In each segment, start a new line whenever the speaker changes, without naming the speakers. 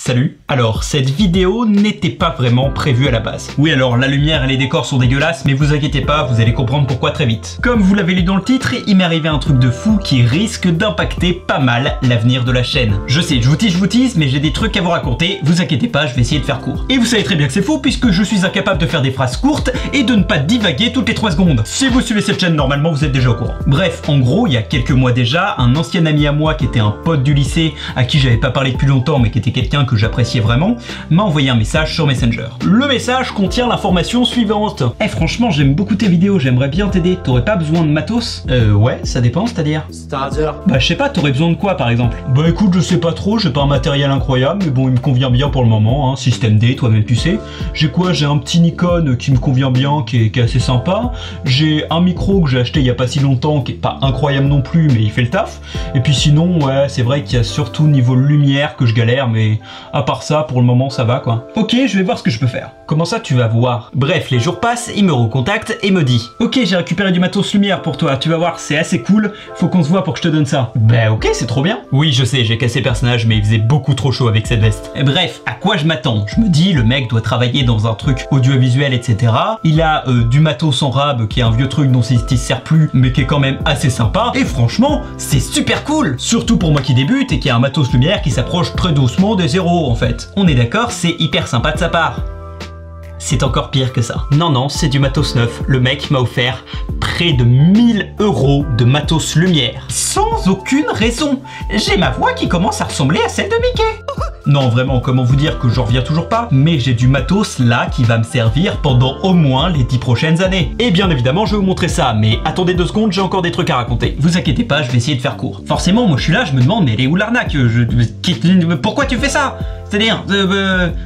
Salut Alors, cette vidéo n'était pas vraiment prévue à la base. Oui alors, la lumière et les décors sont dégueulasses, mais vous inquiétez pas, vous allez comprendre pourquoi très vite. Comme vous l'avez lu dans le titre, il m'est arrivé un truc de fou qui risque d'impacter pas mal l'avenir de la chaîne. Je sais, je vous tease, je vous tease, mais j'ai des trucs à vous raconter, vous inquiétez pas, je vais essayer de faire court. Et vous savez très bien que c'est faux, puisque je suis incapable de faire des phrases courtes et de ne pas divaguer toutes les 3 secondes. Si vous suivez cette chaîne, normalement, vous êtes déjà au courant. Bref, en gros, il y a quelques mois déjà, un ancien ami à moi qui était un pote du lycée, à qui j'avais pas parlé depuis longtemps, mais qui était quelqu'un que j'appréciais vraiment, m'a envoyé un message sur Messenger. Le message contient l'information suivante. Eh franchement, j'aime beaucoup tes vidéos, j'aimerais bien t'aider. T'aurais pas besoin de matos? Euh ouais, ça dépend, c'est-à-dire?
C'est-à-dire?
Bah je sais pas, t'aurais besoin de quoi par exemple? Bah écoute, je sais pas trop, j'ai pas un matériel incroyable, mais bon, il me convient bien pour le moment, hein. Système D, toi-même tu sais. J'ai quoi? J'ai un petit Nikon qui me convient bien, qui est, qui est assez sympa. J'ai un micro que j'ai acheté il y a pas si longtemps, qui est pas incroyable non plus, mais il fait le taf. Et puis sinon, ouais, c'est vrai qu'il y a surtout niveau lumière que je galère, mais à part ça, pour le moment, ça va quoi. Ok, je vais voir ce que je peux faire. Comment ça, tu vas voir? Bref, les jours passent, il me recontacte et me dit Ok, j'ai récupéré du matos lumière pour toi, tu vas voir, c'est assez cool, faut qu'on se voit pour que je te donne ça. Bah ok, c'est trop bien. Oui, je sais, j'ai cassé personnage, mais il faisait beaucoup trop chaud avec cette veste. Bref, à quoi je m'attends? Je me dis, le mec doit travailler dans un truc audiovisuel, etc. Il a euh, du matos en rab, qui est un vieux truc dont il se sert plus, mais qui est quand même assez sympa. Et franchement, c'est super cool Surtout pour moi qui débute et qui a un matos lumière qui s'approche très doucement des en fait. On est d'accord, c'est hyper sympa de sa part. C'est encore pire que ça. Non, non, c'est du matos neuf. Le mec m'a offert près de 1000 euros de matos lumière. Sans aucune raison. J'ai ma voix qui commence à ressembler à celle de Mickey. Non, vraiment, comment vous dire que j'en reviens toujours pas Mais j'ai du matos là qui va me servir pendant au moins les 10 prochaines années. Et bien évidemment, je vais vous montrer ça, mais attendez deux secondes, j'ai encore des trucs à raconter. Vous inquiétez pas, je vais essayer de faire court. Forcément, moi je suis là, je me demande, mais elle est où l'arnaque? Pourquoi tu fais ça? C'est-à-dire,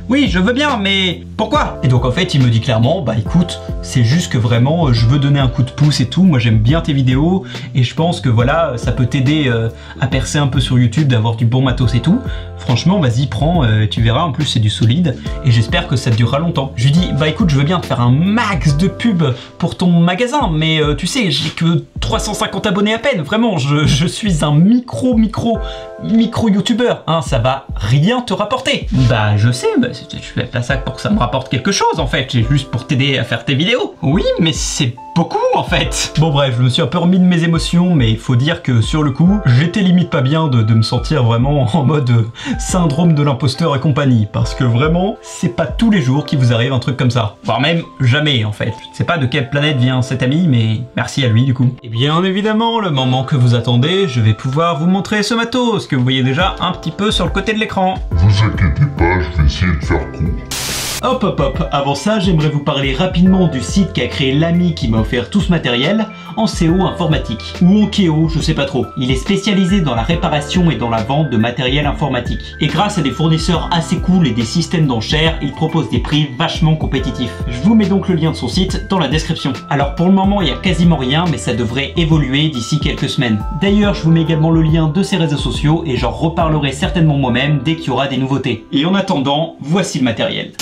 oui, je veux bien, mais pourquoi? Et donc en fait, il me dit clairement, bah écoute, c'est juste que vraiment, euh, je veux donner un coup de pouce et tout. Moi, j'aime bien tes vidéos et je pense que voilà, ça peut t'aider euh, à percer un peu sur YouTube, d'avoir du bon matos et tout. Franchement, vas-y, prends, euh, tu verras. En plus, c'est du solide et j'espère que ça durera longtemps. Je lui dis, bah écoute, je veux bien te faire un max de pub pour ton magasin, mais tu sais, j'ai que 350 abonnés à peine. Vraiment, je, je suis un micro, micro, micro youtubeur. Hein, ça va rien te rapporter. Bah, je sais, je fais pas ça pour que ça me rapporte quelque chose en fait. C'est juste pour t'aider à faire tes vidéos. Oui, mais c'est beaucoup en fait. Bon bref, je me suis un peu remis de mes émotions, mais il faut dire que sur le coup, j'étais limite pas bien de, me sentir vraiment en mode euh, syndrome de l'imposteur et compagnie, parce que vraiment, c'est pas tous les jours qu'il vous arrive un truc comme ça. Voire même jamais en fait. Je sais pas de quelle planète vient cet ami, mais merci à lui du coup. Et bien évidemment, le moment que vous attendez, je vais pouvoir vous montrer ce matos que vous voyez déjà un petit peu sur le côté de l'écran.
Vous inquiétez pas, je vais essayer de faire court.
Hop hop hop, avant ça j'aimerais vous parler rapidement du site qu'a créé l'ami qui m'a offert tout ce matériel en CO informatique. Ou en KEO, je sais pas trop. Il est spécialisé dans la réparation et dans la vente de matériel informatique. Et grâce à des fournisseurs assez cool et des systèmes d'enchères, il propose des prix vachement compétitifs. Je vous mets donc le lien de son site dans la description. Alors pour le moment il y a quasiment rien mais ça devrait évoluer d'ici quelques semaines. D'ailleurs je vous mets également le lien de ses réseaux sociaux et j'en reparlerai certainement moi-même dès qu'il y aura des nouveautés. Et en attendant, voici le matériel.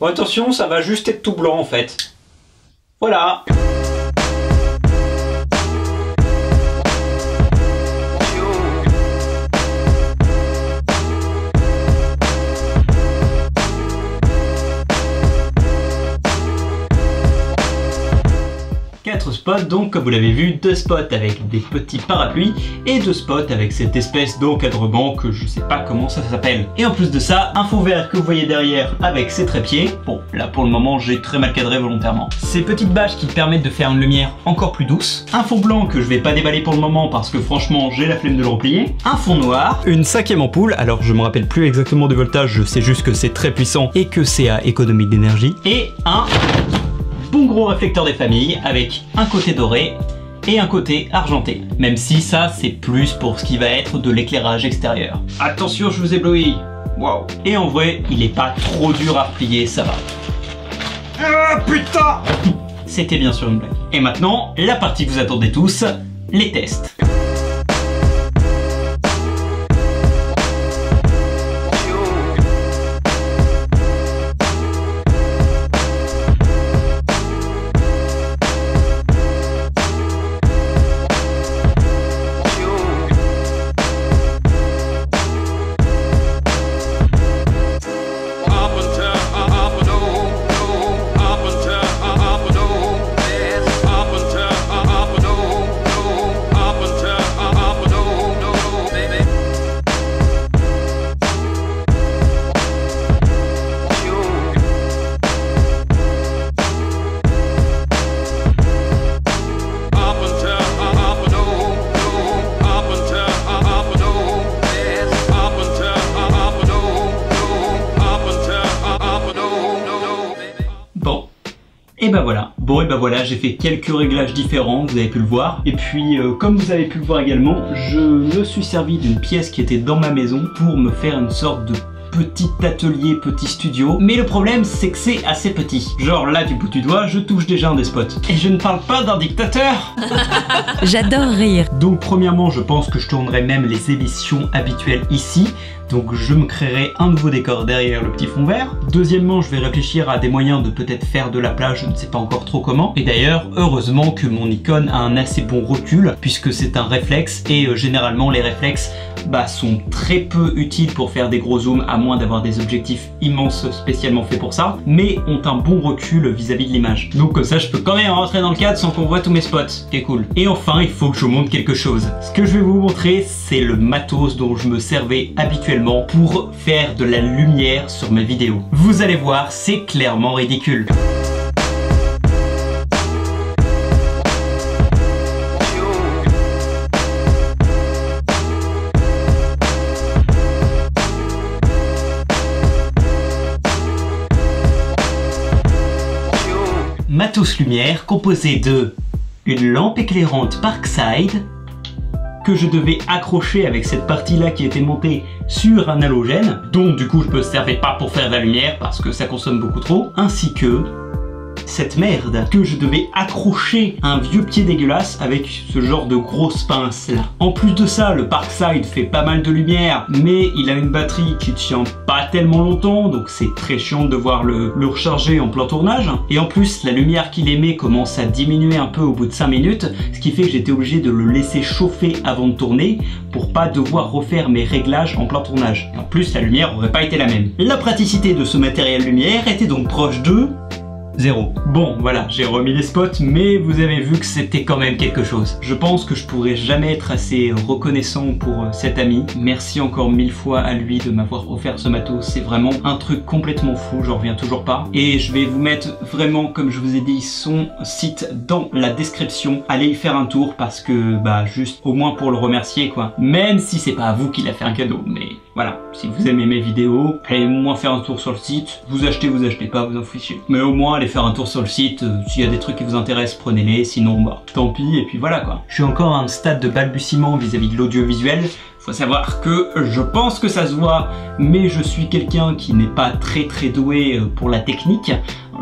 Bon, attention, ça va juste être tout blanc en fait. Voilà. Donc comme vous l'avez vu, deux spots avec des petits parapluies et deux spots avec cette espèce d'encadrement que je sais pas comment ça s'appelle. Et en plus de ça, un fond vert que vous voyez derrière avec ses trépieds. Bon, là pour le moment j'ai très mal cadré volontairement. Ces petites bâches qui permettent de faire une lumière encore plus douce. Un fond blanc que je vais pas déballer pour le moment parce que franchement j'ai la flemme de le replier. Un fond noir. Une cinquième ampoule, alors je me rappelle plus exactement du voltage, je sais juste que c'est très puissant et que c'est à économie d'énergie. Et un bon gros réflecteur des familles avec un côté doré et un côté argenté. Même si ça, c'est plus pour ce qui va être de l'éclairage extérieur. Attention, je vous éblouis. Waouh. Et en vrai, il est pas trop dur à replier, ça va. Ah putain C'était bien sûr une blague. Et maintenant, la partie que vous attendez tous, les tests. Et bah voilà, bon et bah voilà, j'ai fait quelques réglages différents, vous avez pu le voir. Et puis, euh, comme vous avez pu le voir également, je me suis servi d'une pièce qui était dans ma maison pour me faire une sorte de petit atelier, petit studio. Mais le problème, c'est que c'est assez petit. Genre là, du bout du doigt, je touche déjà un des spots. Et je ne parle pas d'un dictateur
J'adore rire.
Donc premièrement, je pense que je tournerai même les émissions habituelles ici. Donc je me créerai un nouveau décor derrière le petit fond vert. Deuxièmement, je vais réfléchir à des moyens de peut-être faire de la plage, je ne sais pas encore trop comment. Et d'ailleurs, heureusement que mon icône a un assez bon recul, puisque c'est un réflexe, et euh, généralement les réflexes bah, sont très peu utiles pour faire des gros zooms, à moins d'avoir des objectifs immenses spécialement faits pour ça, mais ont un bon recul vis-à-vis de l'image. Donc ça, je peux quand même rentrer dans le cadre sans qu'on voit tous mes spots, qui est cool. Et enfin, il faut que je vous montre quelque chose. Ce que je vais vous montrer, c'est le matos dont je me servais habituellement pour faire de la lumière sur mes vidéos. Vous allez voir, c'est clairement ridicule. Matos lumière composé de une lampe éclairante Parkside, que je devais accrocher avec cette partie-là qui était montée sur un halogène, dont du coup je me servais pas pour faire de la lumière parce que ça consomme beaucoup trop, ainsi que cette merde que je devais accrocher un vieux pied dégueulasse avec ce genre de grosse pince là. En plus de ça, le Parkside fait pas mal de lumière, mais il a une batterie qui tient pas tellement longtemps, donc c'est très chiant de devoir le, recharger en plein tournage. Et en plus, la lumière qu'il émet commence à diminuer un peu au bout de 5 minutes, ce qui fait que j'étais obligé de le laisser chauffer avant de tourner pour pas devoir refaire mes réglages en plein tournage. En plus, la lumière aurait pas été la même. La praticité de ce matériel lumière était donc proche de Bon, voilà, j'ai remis les spots, mais vous avez vu que c'était quand même quelque chose. Je pense que je pourrais jamais être assez reconnaissant pour euh, cet ami. Merci encore mille fois à lui de m'avoir offert ce matos. C'est vraiment un truc complètement fou, j'en reviens toujours pas. Et je vais vous mettre vraiment, comme je vous ai dit, son site dans la description. Allez y faire un tour parce que, bah, juste au moins pour le remercier, quoi. Même si c'est pas à vous qu'il a fait un cadeau, mais voilà, si vous aimez mes vidéos, allez au moins faire un tour sur le site. Vous achetez, vous achetez pas, vous en fichez. Mais au moins allez faire un tour sur le site. Euh, S'il y a des trucs qui vous intéressent, prenez-les. Sinon, bah, tant pis. Et puis voilà quoi. Je suis encore à un stade de balbutiement vis-à-vis de l'audiovisuel. Savoir que je pense que ça se voit, mais je suis quelqu'un qui n'est pas très très doué euh, pour la technique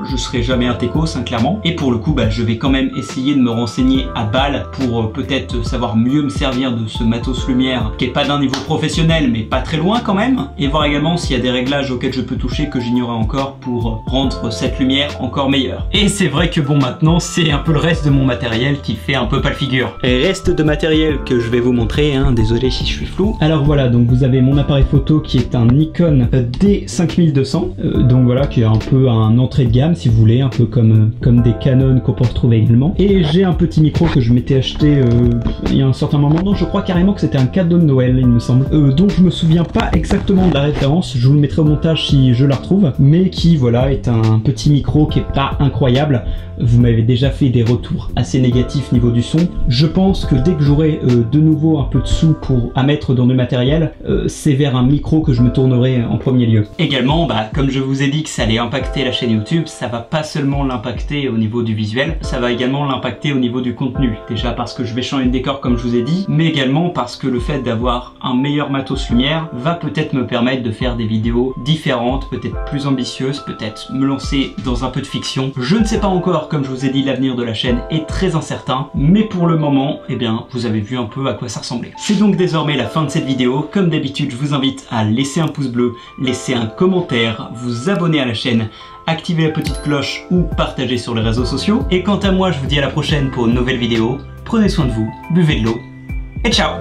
je serai jamais un techos, hein, clairement. Et pour le coup, bah, je vais quand même essayer de me renseigner à balle pour euh, peut-être savoir mieux me servir de ce matos lumière qui est pas d'un niveau professionnel, mais pas très loin quand même. Et voir également s'il y a des réglages auxquels je peux toucher que j'ignorais encore pour rendre cette lumière encore meilleure. Et c'est vrai que bon, maintenant, c'est un peu le reste de mon matériel qui fait un peu pas le figure. Et reste de matériel que je vais vous montrer, hein, désolé si je suis Alors voilà, donc vous avez mon appareil photo qui est un Nikon D5200, euh, donc voilà, qui est un peu un entrée de gamme si vous voulez, un peu comme, euh, comme des canons qu'on peut retrouver également. Et j'ai un petit micro que je m'étais acheté euh, il y a un certain moment, non je crois carrément que c'était un cadeau de Noël il me semble, euh, donc je me souviens pas exactement de la référence, je vous le mettrai au montage si je la retrouve, mais qui voilà est un petit micro qui est pas incroyable, vous m'avez déjà fait des retours assez négatifs niveau du son, je pense que dès que j'aurai de nouveau un peu de sous pour à mettre dans le matériel, c'est vers un micro que je me tournerai en premier lieu. Également, bah, comme je vous ai dit que ça allait impacter la chaîne YouTube, ça va pas seulement l'impacter au niveau du visuel, ça va également l'impacter au niveau du contenu. Déjà parce que je vais changer de décor comme je vous ai dit, mais également parce que le fait d'avoir un meilleur matos lumière va peut-être me permettre de faire des vidéos différentes, peut-être plus ambitieuses, peut-être me lancer dans un peu de fiction. Je ne sais pas comme je vous ai dit, l'avenir de la chaîne est très incertain, mais pour le moment, eh bien, vous avez vu un peu à quoi ça ressemblait. C'est donc désormais la fin de cette vidéo. Comme d'habitude, je vous invite à laisser un pouce bleu, laisser un commentaire, vous abonner à la chaîne, activer la petite cloche ou partager sur les réseaux sociaux. Et quant à moi, je vous dis à la prochaine pour une nouvelle vidéo. Prenez soin de vous, buvez de l'eau et ciao